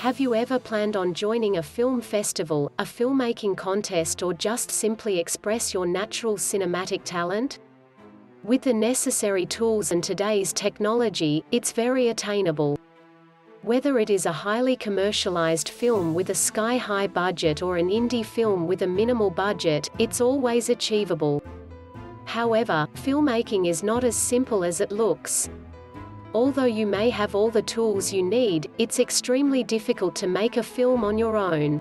Have you ever planned on joining a film festival, a filmmaking contest or just simply express your natural cinematic talent? With the necessary tools and today's technology, it's very attainable. Whether it is a highly commercialized film with a sky-high budget or an indie film with a minimal budget, it's always achievable. However, filmmaking is not as simple as it looks. Although you may have all the tools you need, it's extremely difficult to make a film on your own.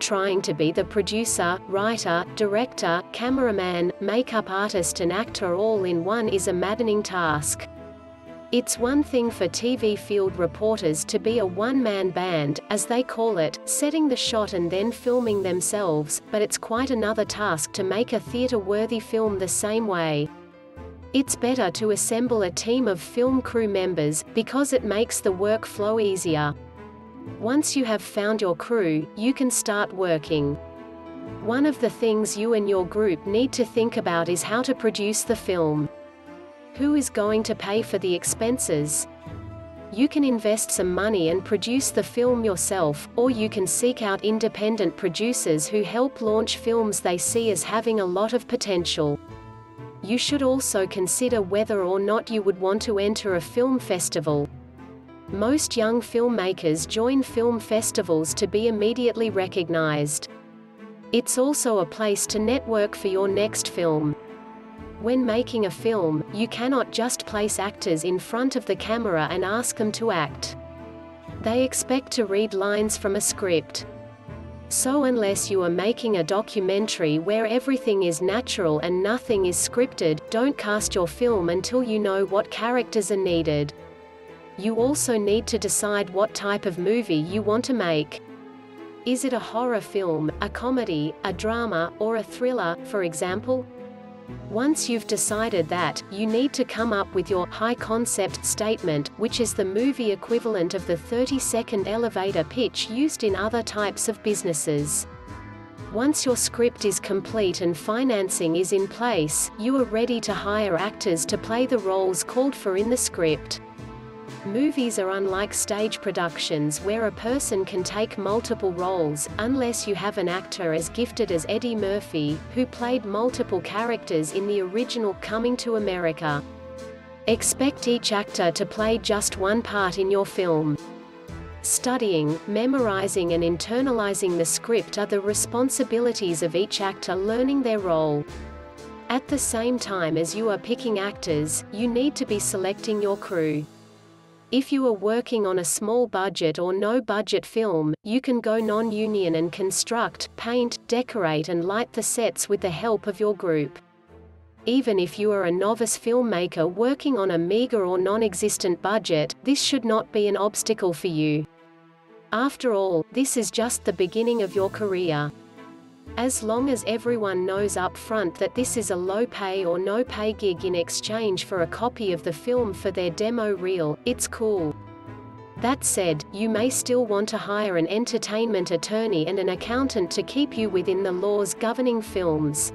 Trying to be the producer, writer, director, cameraman, makeup artist and actor all in one is a maddening task. It's one thing for TV field reporters to be a one-man band, as they call it, setting the shot and then filming themselves, but it's quite another task to make a theater-worthy film the same way. It's better to assemble a team of film crew members, because it makes the workflow easier. Once you have found your crew, you can start working. One of the things you and your group need to think about is how to produce the film. Who is going to pay for the expenses? You can invest some money and produce the film yourself, or you can seek out independent producers who help launch films they see as having a lot of potential. You should also consider whether or not you would want to enter a film festival. Most young filmmakers join film festivals to be immediately recognized. It's also a place to network for your next film. When making a film, you cannot just place actors in front of the camera and ask them to act. They expect to read lines from a script. So unless you are making a documentary where everything is natural and nothing is scripted, don't cast your film until you know what characters are needed. You also need to decide what type of movie you want to make. Is it a horror film, a comedy, a drama, or a thriller, for example? Once you've decided that, you need to come up with your high concept statement, which is the movie equivalent of the 30 second elevator pitch used in other types of businesses. Once your script is complete and financing is in place, you are ready to hire actors to play the roles called for in the script. Movies are unlike stage productions where a person can take multiple roles, unless you have an actor as gifted as Eddie Murphy, who played multiple characters in the original Coming to America. Expect each actor to play just one part in your film. Studying, memorizing and internalizing the script are the responsibilities of each actor learning their role. At the same time as you are picking actors, you need to be selecting your crew. If you are working on a small budget or no budget film, you can go non-union and construct, paint, decorate and light the sets with the help of your group. Even if you are a novice filmmaker working on a meager or non-existent budget, this should not be an obstacle for you. After all, this is just the beginning of your career. As long as everyone knows up front that this is a low pay or no pay gig in exchange for a copy of the film for their demo reel, it's cool. That said, you may still want to hire an entertainment attorney and an accountant to keep you within the laws governing films.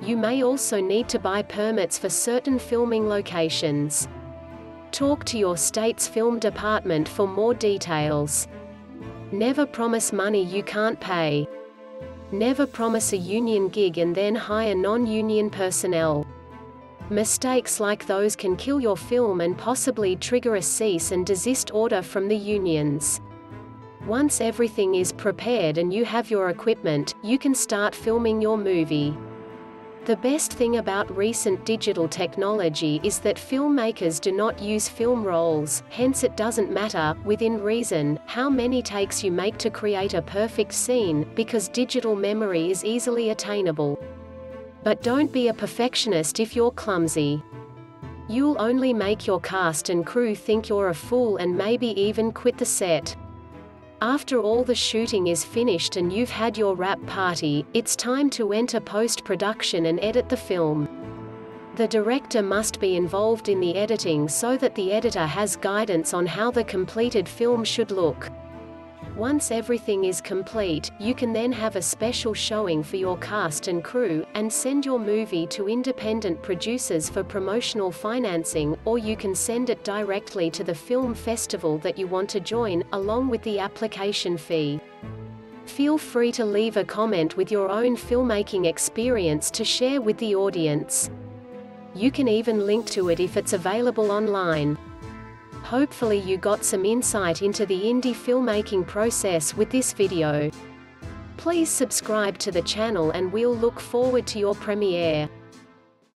You may also need to buy permits for certain filming locations. Talk to your state's film department for more details. Never promise money you can't pay. Never promise a union gig and then hire non-union personnel. Mistakes like those can kill your film and possibly trigger a cease and desist order from the unions. Once everything is prepared and you have your equipment, you can start filming your movie. The best thing about recent digital technology is that filmmakers do not use film rolls, hence it doesn't matter, within reason, how many takes you make to create a perfect scene, because digital memory is easily attainable. But don't be a perfectionist if you're clumsy. You'll only make your cast and crew think you're a fool and maybe even quit the set. After all the shooting is finished and you've had your wrap party, it's time to enter post-production and edit the film. The director must be involved in the editing so that the editor has guidance on how the completed film should look. Once everything is complete, you can then have a special showing for your cast and crew, and send your movie to independent producers for promotional financing, or you can send it directly to the film festival that you want to join, along with the application fee. Feel free to leave a comment with your own filmmaking experience to share with the audience. You can even link to it if it's available online. Hopefully you got some insight into the indie filmmaking process with this video. Please subscribe to the channel and we'll look forward to your premiere.